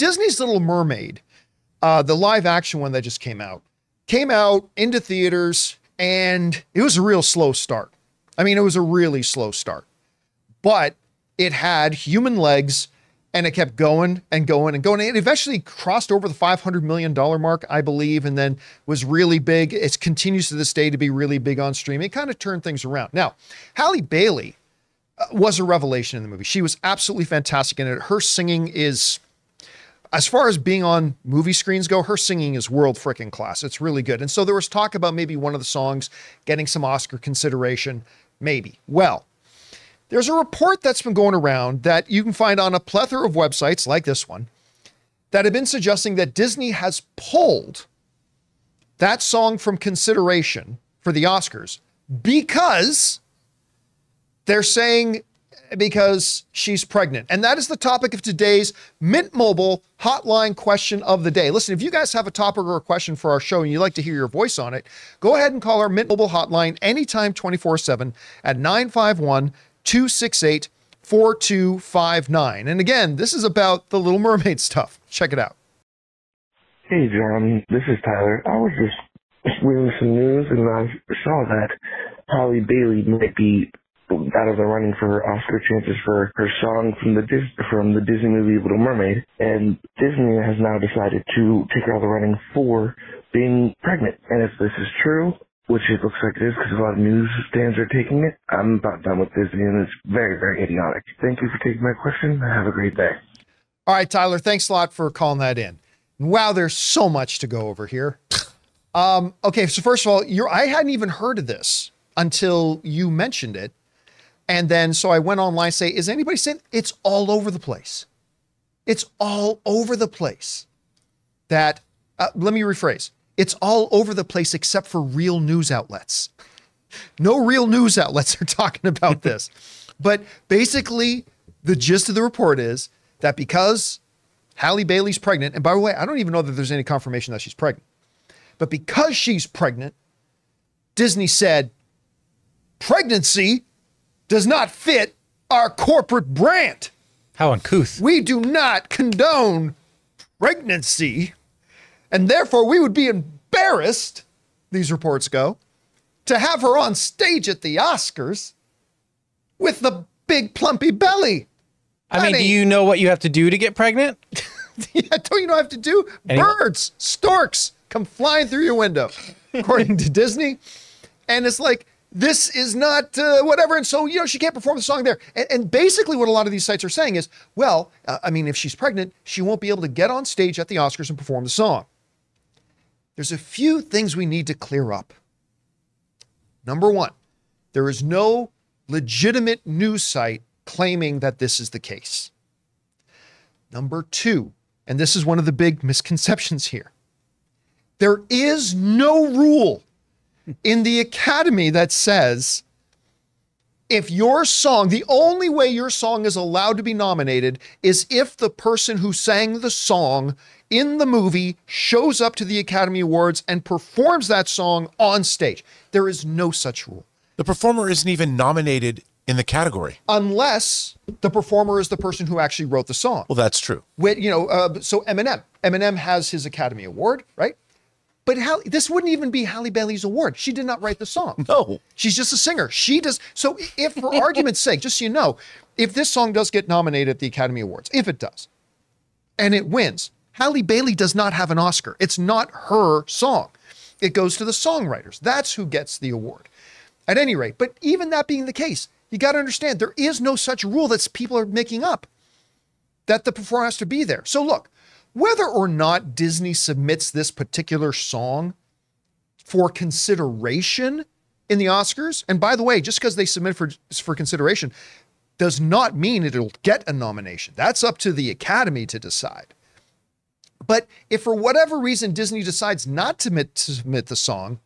Disney's Little Mermaid, uh, the live action one that just came out, came out into theaters and it was a real slow start. I mean, it was a really slow start, but it had human legs and it kept going and going and going. It eventually crossed over the $500 million mark, I believe, and then was really big. It continues to this day to be really big on streaming. It kind of turned things around. Now, Halle Bailey uh, was a revelation in the movie. She was absolutely fantastic in it. Her singing is, as far as being on movie screens go, her singing is world freaking class. It's really good. And so there was talk about maybe one of the songs getting some Oscar consideration. Maybe. Well, there's a report that's been going around that you can find on a plethora of websites like this one that have been suggesting that Disney has pulled that song from consideration for the Oscars because they're saying because she's pregnant. And that is the topic of today's Mint Mobile hotline question of the day. Listen, if you guys have a topic or a question for our show and you'd like to hear your voice on it, go ahead and call our Mint Mobile hotline anytime 24 7 at 951 268 4259. And again, this is about the Little Mermaid stuff. Check it out. Hey, John, this is Tyler. I was just reading some news and I saw that Halle Bailey might be out of the running for Oscar chances for her song from the Dis- from the Disney movie Little Mermaid, and Disney has now decided to take her out of the running for being pregnant. And if this is true, which it looks like it is because a lot of newsstands are taking it. I'm about done with Disney, and it's very, very idiotic. Thank you for taking my question. Have a great day. All right, Tyler, thanks a lot for calling that in. Wow, there's so much to go over here. Um, okay, so first of all, I hadn't even heard of this until you mentioned it. And then so I went online say, is anybody saying it's all over the place? It's all over the place. That uh, let me rephrase. It's all over the place except for real news outlets. No real news outlets are talking about this. but basically, the gist of the report is that because Halle Bailey's pregnant, and by the way, I don't even know that there's any confirmation that she's pregnant, but because she's pregnant, Disney said pregnancy does not fit our corporate brand. How uncouth. We do not condone pregnancy and therefore, we would be embarrassed, these reports go, to have her on stage at the Oscars with the big plumpy belly. I mean, do you know what you have to do to get pregnant? yeah, don't you know what I have to do? Any- Birds, storks come flying through your window, according to Disney. And it's like, this is not uh, whatever. And so, you know, she can't perform the song there. And, and, basically, what a lot of these sites are saying is, well, uh, I mean, if she's pregnant, she won't be able to get on stage at the Oscars and perform the song there's a few things we need to clear up. Number one, there is no legitimate news site claiming that this is the case. Number two, and this is one of the big misconceptions here there is no rule in the Academy that says if your song, the only way your song is allowed to be nominated is if the person who sang the song in the movie shows up to the Academy Awards and performs that song on stage. There is no such rule. The performer isn't even nominated in the category unless the performer is the person who actually wrote the song. Well, that's true. With, you know, uh, so Eminem, Eminem has his Academy Award, right? But Halle, this wouldn't even be Halle Bailey's award. She did not write the song. No, she's just a singer. She does. So, if for argument's sake, just so you know, if this song does get nominated at the Academy Awards, if it does, and it wins, Halle Bailey does not have an Oscar. It's not her song. It goes to the songwriters. That's who gets the award. At any rate, but even that being the case, you got to understand there is no such rule that people are making up that the performer has to be there. So look, whether or not Disney submits this particular song for consideration in the Oscars, and by the way, just because they submit for for consideration does not mean it'll get a nomination. That's up to the Academy to decide. But if for whatever reason Disney decides not to submit, to submit the song,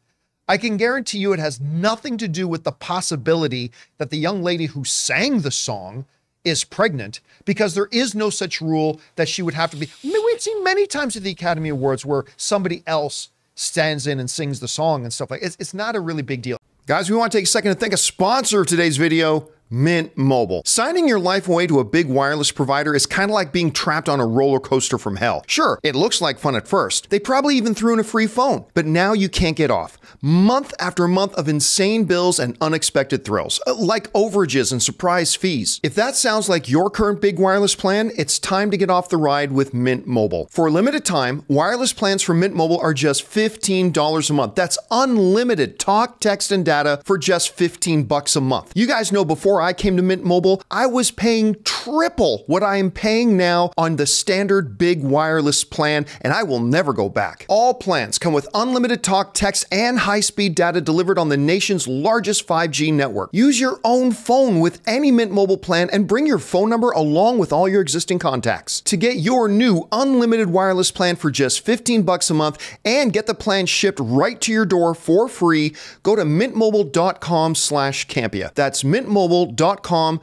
I can guarantee you it has nothing to do with the possibility that the young lady who sang the song is pregnant because there is no such rule that she would have to be. I mean, we've seen many times at the Academy Awards where somebody else stands in and sings the song and stuff like it's, it's not a really big deal. Guys, we want to take a second to thank a sponsor of today's video, Mint Mobile. Signing your life away to a big wireless provider is kind of like being trapped on a roller coaster from hell. Sure, it looks like fun at first. They probably even threw in a free phone, but now you can't get off. Month after month of insane bills and unexpected thrills, uh, like overages and surprise fees. If that sounds like your current big wireless plan, it's time to get off the ride with Mint Mobile. For a limited time, wireless plans from Mint Mobile are just $15 a month. That's unlimited talk, text, and data for just 15 bucks a month. You guys know before I came to Mint Mobile, I was paying triple what I am paying now on the standard big wireless plan, and I will never go back. All plans come with unlimited talk, text, and high speed data delivered on the nation's largest 5G network. Use your own phone with any Mint Mobile plan and bring your phone number along with all your existing contacts. To get your new unlimited wireless plan for just 15 bucks a month and get the plan shipped right to your door for free, go to mintmobile.com slash Campea. That's mintmobile.com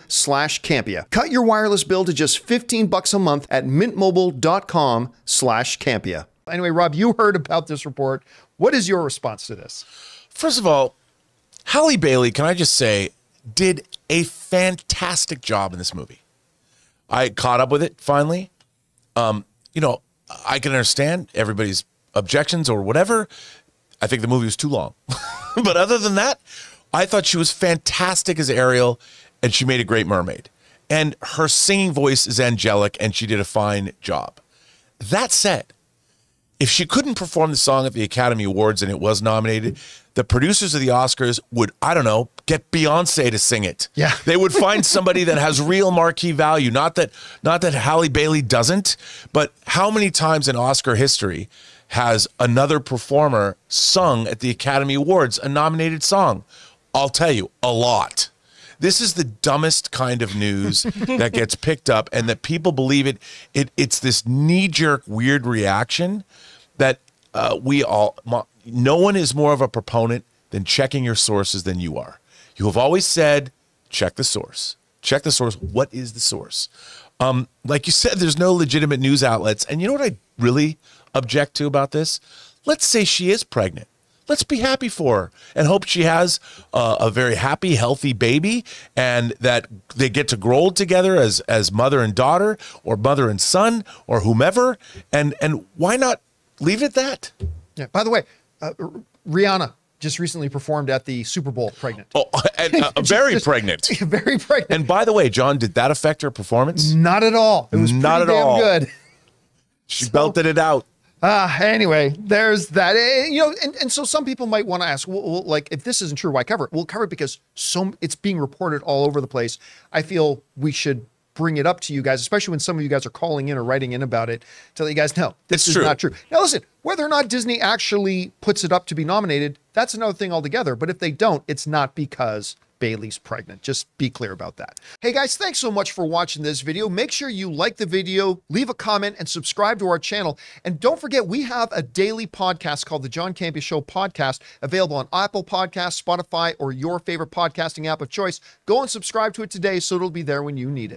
slash Campea. Cut your wireless bill to just 15 bucks a month at mintmobile.com slash Campea. Anyway, Rob, you heard about this report. What is your response to this? First of all, Halle Bailey, can I just say, did a fantastic job in this movie. I caught up with it finally. Um, you know, I can understand everybody's objections or whatever. I think the movie was too long. but other than that, I thought she was fantastic as Ariel and she made a great mermaid. And her singing voice is angelic and she did a fine job. That said, if she couldn't perform the song at the Academy Awards and it was nominated, the producers of the Oscars would, I don't know, get Beyonce to sing it. Yeah. they would find somebody that has real marquee value. Not that not that Halle Bailey doesn't, but how many times in Oscar history has another performer sung at the Academy Awards a nominated song? I'll tell you, a lot. This is the dumbest kind of news that gets picked up and that people believe it. It it's this knee-jerk weird reaction that uh, we all no one is more of a proponent than checking your sources than you are. You have always said, check the source. Check the source. What is the source? Um, like you said, there's no legitimate news outlets. And you know what I really object to about this? Let's say she is pregnant. Let's be happy for her and hope she has uh, a very happy, healthy baby and that they get to grow old together as as mother and daughter or mother and son or whomever. And and why not leave it at that? Yeah. By the way, uh, Rihanna just recently performed at the Super Bowl pregnant. Oh, and, uh, very just, pregnant. very pregnant. And by the way, John, did that affect her performance? Not at all. It was not at all good. She so, belted it out. Uh, anyway, there's that. Uh, you know, and, and so some people might want to ask, well, well, like, if this isn't true, why cover it? We'll cover it because so it's being reported all over the place. I feel we should bring it up to you guys, especially when some of you guys are calling in or writing in about it, to let you guys know this it's is true. not true. Now, listen, whether or not Disney actually puts it up to be nominated, that's another thing altogether. But if they don't, it's not because Bailey's pregnant. Just be clear about that. Hey guys, thanks so much for watching this video. Make sure you like the video, leave a comment, and subscribe to our channel. And don't forget, we have a daily podcast called the John Campea Show Podcast, available on Apple Podcasts, Spotify, or your favorite podcasting app of choice. Go and subscribe to it today so it'll be there when you need it.